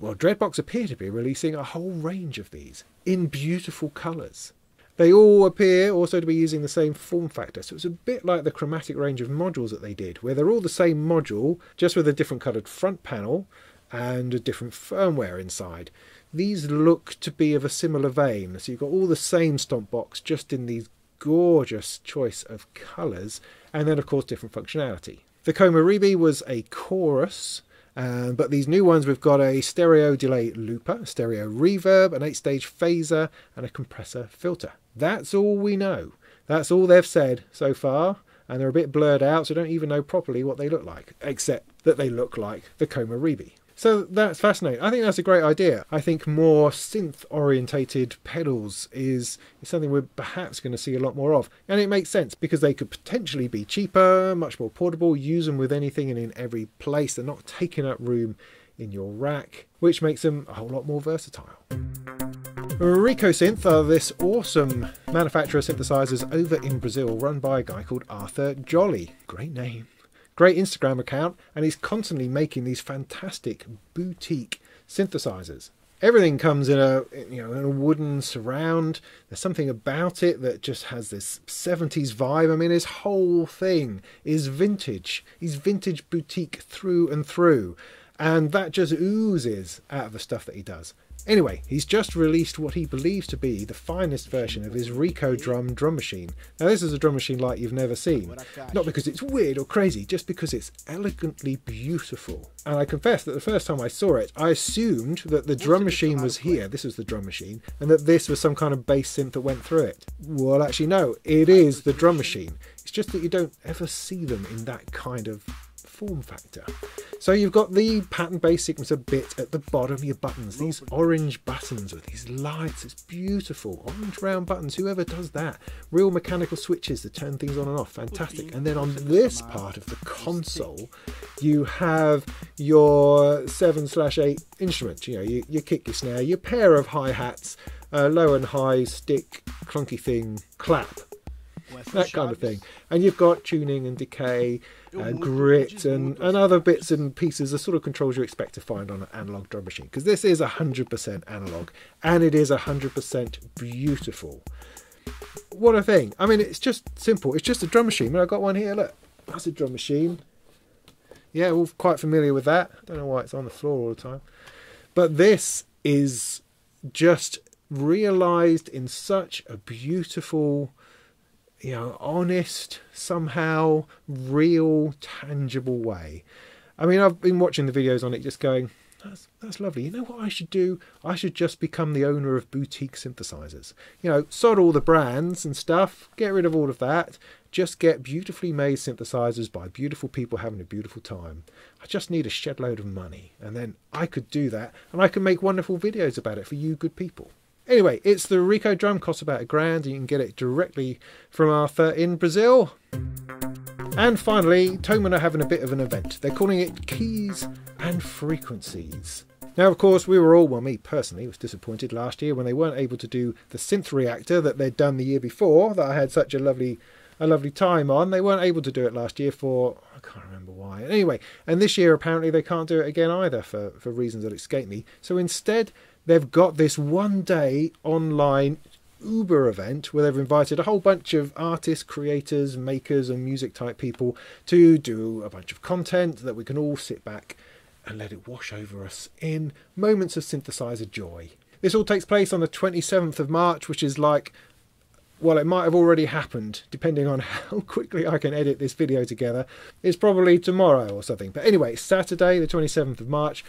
[SPEAKER 1] Well, Dreadbox appear to be releasing a whole range of these in beautiful colours. They all appear also to be using the same form factor, so it's a bit like the chromatic range of modules that they did, where they're all the same module, just with a different coloured front panel and a different firmware inside. These look to be of a similar vein, so you've got all the same stomp box, just in these gorgeous choice of colours, and then of course different functionality. The Komorebi was a chorus, um, but these new ones, we've got a stereo delay looper, stereo reverb, an eight stage phaser, and a compressor filter. That's all we know. That's all they've said so far, and they're a bit blurred out, so don't even know properly what they look like, except that they look like the Komorebi. So that's fascinating. I think that's a great idea. I think more synth orientated pedals is, something we're perhaps going to see a lot more of. And it makes sense because they could potentially be cheaper, much more portable, use them with anything and in every place. They're not taking up room in your rack, which makes them a whole lot more versatile. Ricosynth are this awesome manufacturer synthesizers over in Brazil run by a guy called Arthur Joly. Great name. Great Instagram account, and he's constantly making these fantastic boutique synthesizers. Everything comes in a you know in a wooden surround. There's something about it that just has this 70s vibe. I mean, his whole thing is vintage. He's vintage boutique through and through, and that just oozes out of the stuff that he does. Anyway, he's just released what he believes to be the finest version of his Recodrum drum machine. Now, this is a drum machine like you've never seen. Not because it's weird or crazy, just because it's elegantly beautiful. And I confess that the first time I saw it, I assumed that the drum machine was here, this was the drum machine, and that this was some kind of bass synth that went through it. Well, actually, no, it is the drum machine. It's just that you don't ever see them in that kind of form factor. So you've got the pattern based sequencer bit at the bottom of your buttons, these orange buttons with these lights, it's beautiful. Orange round buttons, whoever does that. Real mechanical switches to turn things on and off, fantastic. And then on this part of the console, you have your 7 slash 8 instrument, you know, your, your kick, your snare, your pair of hi-hats, uh, low and high stick, clunky thing, clap, that kind of thing. And you've got tuning and decay, uh, grit, and, and other bits and pieces, the sort of controls you expect to find on an analog drum machine. Because this is 100% analog, and it is 100% beautiful. What a thing. I mean, it's just simple. It's just a drum machine. I mean, I've got one here, look. That's a drum machine. Yeah, we're quite familiar with that. I don't know why it's on the floor all the time. But this is just realized in such a beautiful you know, honest, somehow real, tangible way. I mean, I've been watching the videos on it just going, that's, that's lovely. You know what I should do? I should just become the owner of boutique synthesizers. You know, sod all the brands and stuff, get rid of all of that, just get beautifully made synthesizers by beautiful people having a beautiful time. I just need a shed load of money, and then I could do that, and I can make wonderful videos about it for you good people. Anyway, it's the Recodrum, costs about a grand, and you can get it directly from Arthur in Brazil. And finally, Thomann are having a bit of an event. They're calling it Keys and Frequencies. Now, of course, we were all, well, me personally, was disappointed last year when they weren't able to do the synth reactor that they'd done the year before, that I had such a lovely, a lovely time on. They weren't able to do it last year for, I can't remember why. Anyway, and this year apparently they can't do it again either for, for reasons that escape me. So instead, they've got this one day online Uber event where they've invited a whole bunch of artists, creators, makers, and music type people to do a bunch of content that we can all sit back and let it wash over us in moments of synthesizer joy. This all takes place on the 27th of March, which is like, well, it might have already happened, depending on [laughs] how quickly I can edit this video together. It's probably tomorrow or something. But anyway, it's Saturday, the 27th of March,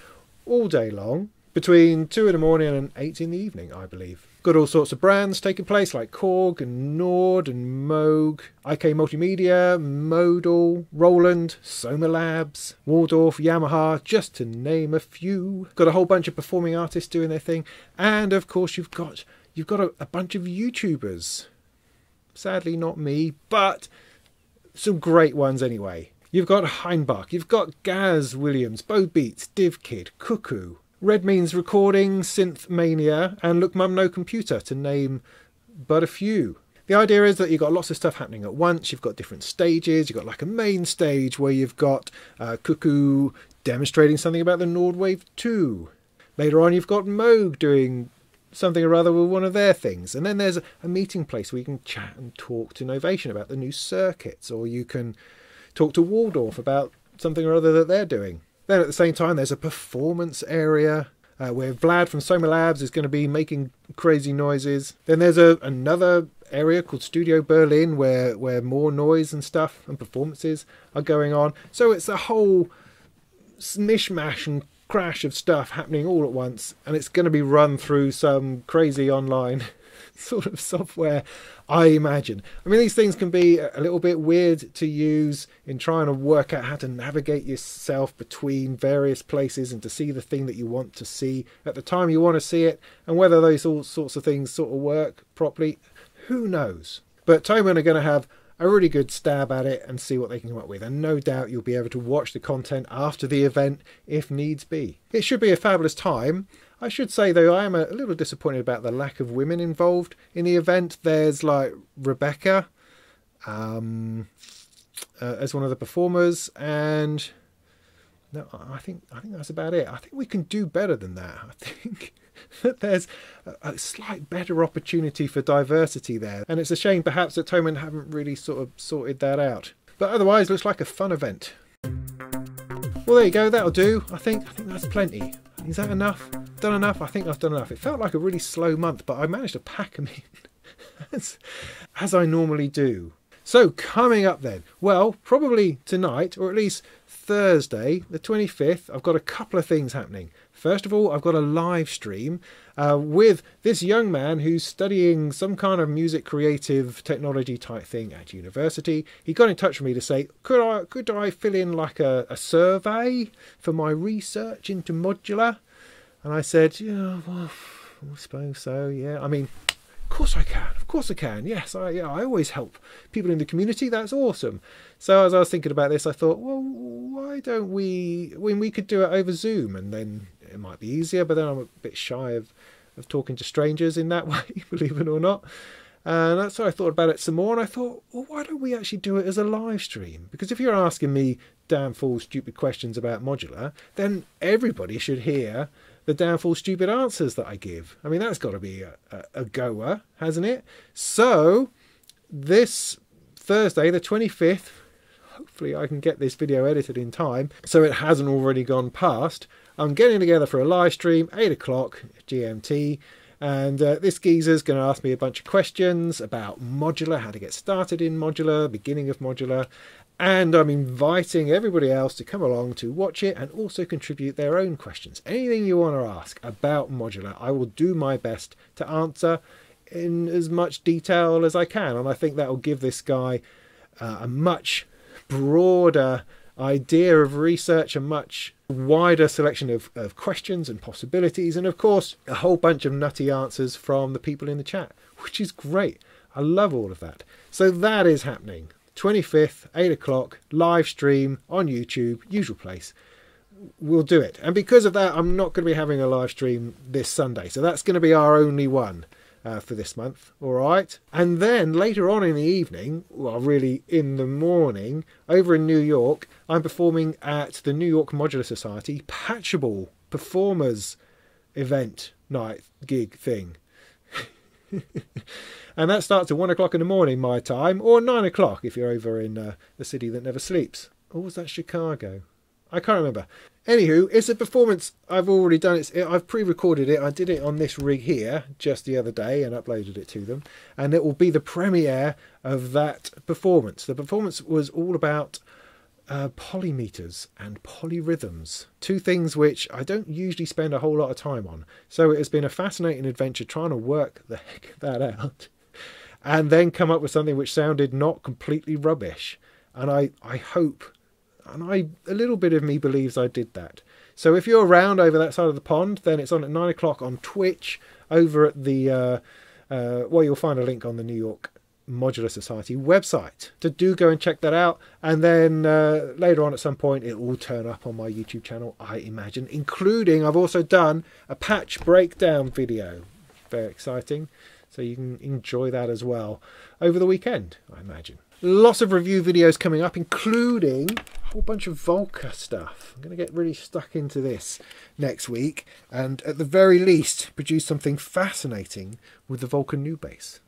[SPEAKER 1] all day long between 2 in the morning and 8 in the evening, I believe. Got all sorts of brands taking place like Korg and Nord and Moog, IK Multimedia, Modal, Roland, Soma Labs, Waldorf, Yamaha, just to name a few. Got a whole bunch of performing artists doing their thing, and of course you've got you've got a, a bunch of YouTubers. Sadly, not me, but some great ones anyway. You've got Heinbach, you've got Gaz Williams, Bo Beats, DivKid, Cuckoo, Red Means Recording, Synth Mania, and Look Mum No Computer, to name but a few. The idea is that you've got lots of stuff happening at once. You've got different stages. You've got like a main stage where you've got uh, Cuckoo demonstrating something about the Nord Wave 2. Later on, you've got Moog doing something or other with one of their things. And then there's a meeting place where you can chat and talk to Novation about the new circuits, or you can talk to Waldorf about something or other that they're doing. Then at the same time, there's a performance area uh, where Vlad from Soma Labs is going to be making crazy noises. Then there's a another area called Studio Berlin where where more noise and stuff and performances are going on. So it's a whole mishmash and crash of stuff happening all at once, and it's going to be run through some crazy online [laughs] [laughs] sort of software I imagine. I mean, these things can be a little bit weird to use in trying to work out how to navigate yourself between various places and to see the thing that you want to see at the time you want to see it, and whether those all sorts of things sort of work properly, who knows? But Thomann are going to have a really good stab at it and see what they can come up with. And no doubt you'll be able to watch the content after the event if needs be. It should be a fabulous time. I should say though, I am a little disappointed about the lack of women involved in the event. There's like Rebecca um, uh, as one of the performers, and no, I think I think that's about it. I think we can do better than that. I think that [laughs] there's a, slight better opportunity for diversity there, and it's a shame perhaps that Thomann haven't really sort of sorted that out. But otherwise, looks like a fun event. Well, there you go. That'll do. I think I think that's plenty. Is that enough? Done enough? I think I've done enough. It felt like a really slow month, but I managed to pack them in [laughs] as, as I normally do. So, coming up then, well, probably tonight, or at least Thursday, the 25th, I've got a couple of things happening. First of all, I've got a live stream uh, with this young man who's studying some kind of music creative technology type thing at university. He got in touch with me to say, could I could I fill in like a, a survey for my research into modular? And I said, yeah, well, I suppose so. Yeah, I mean, of course I can. Of course I can. Yes, I yeah, I always help people in the community. That's awesome. So as I was thinking about this, I thought, well, why don't we? When we could do it over Zoom, and then it might be easier, but then I'm a bit shy of, of talking to strangers in that [laughs] way, believe it or not. And that's so I thought about it some more, and I thought, well, why don't we actually do it as a live stream? Because if you're asking me damn fool stupid questions about modular, then everybody should hear the damn fool stupid answers that I give. I mean, that's got to be a, a, a goer, hasn't it? So, this Thursday, the 25th, hopefully I can get this video edited in time so it hasn't already gone past. I'm getting together for a live stream, 8 o'clock GMT, and uh, this geezer's going to ask me a bunch of questions about modular, how to get started in modular, beginning of modular, and I'm inviting everybody else to come along to watch it and also contribute their own questions. Anything you want to ask about modular, I will do my best to answer in as much detail as I can, and I think that will give this guy uh, a much broader idea of research, a much wider selection of, of questions and possibilities, and of course, a whole bunch of nutty answers from the people in the chat, which is great. I love all of that. So that is happening. 25th, 8 o'clock, live stream on YouTube, usual place. We'll do it. And because of that, I'm not going to be having a live stream this Sunday. So that's going to be our only one uh, for this month. All right. And then later on in the evening, well, really in the morning, over in New York, I'm performing at the New York Modular Society Patchable Performers event night gig thing. [laughs] and that starts at one o'clock in the morning, my time, or nine o'clock if you're over in uh, the city that never sleeps. Or was that Chicago? I can't remember. Anywho, it's a performance I've already done. It's I've pre-recorded it. I did it on this rig here just the other day and uploaded it to them, and it will be the premiere of that performance. The performance was all about uh, polymeters and polyrhythms, two things which I don't usually spend a whole lot of time on. So it has been a fascinating adventure trying to work the [laughs] heck of that out, and then come up with something which sounded not completely rubbish. And I, I hope and I a little bit of me believes I did that. So if you're around over that side of the pond, then it's on at nine o'clock on Twitch over at the uh, uh, well, you'll find a link on the New York Modular Society website. To do go and check that out, and then uh, later on at some point it will turn up on my YouTube channel, I imagine. Including I've also done a patch breakdown video. Very exciting. So you can enjoy that as well over the weekend, I imagine. Lots of review videos coming up, including whole bunch of Volca stuff. I'm going to get really stuck into this next week and at the very least produce something fascinating with the Volca Nubass.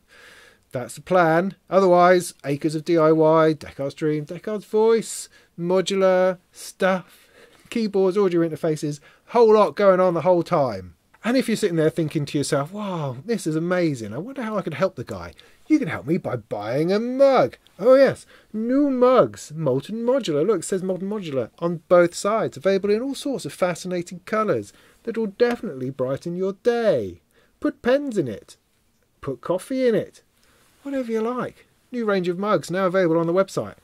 [SPEAKER 1] That's the plan. Otherwise, acres of DIY, Deckard's Dream, Deckard's Voice, modular stuff, keyboards, audio interfaces, whole lot going on the whole time. And if you're sitting there thinking to yourself, wow, this is amazing, I wonder how I could help the guy. You can help me by buying a mug. Oh yes, new mugs, Molten Modular. Look, says Molten Modular on both sides, available in all sorts of fascinating colours that will definitely brighten your day. Put pens in it. put coffee in it. Whatever you like. New range of mugs now available on the website.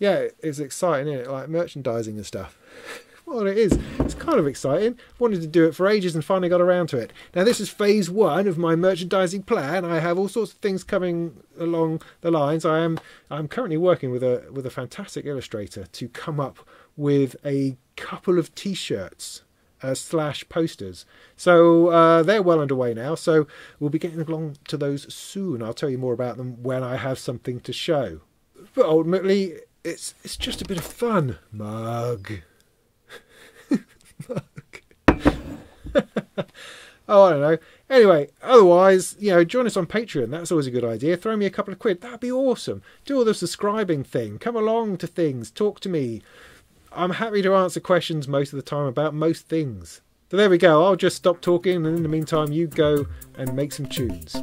[SPEAKER 1] Yeah, it's exciting, isn't it? Like merchandising and stuff. [laughs] Well, it is. It's kind of exciting. Wanted to do it for ages and finally got around to it. Now, this is phase one of my merchandising plan. I have all sorts of things coming along the lines. I am I'm currently working with a with a fantastic illustrator to come up with a couple of T-shirts uh, slash posters. So uh, they're well underway now. So we'll be getting along to those soon. I'll tell you more about them when I have something to show. But ultimately, it's it's just a bit of fun. Mug. [laughs] oh, I don't know. Anyway, otherwise, you know, join us on Patreon. That's always a good idea. Throw me a couple of quid. That'd be awesome. Do all the subscribing thing. Come along to things. Talk to me. I'm happy to answer questions most of the time about most things. So there we go. I'll just stop talking, and in the meantime, you go and make some tunes.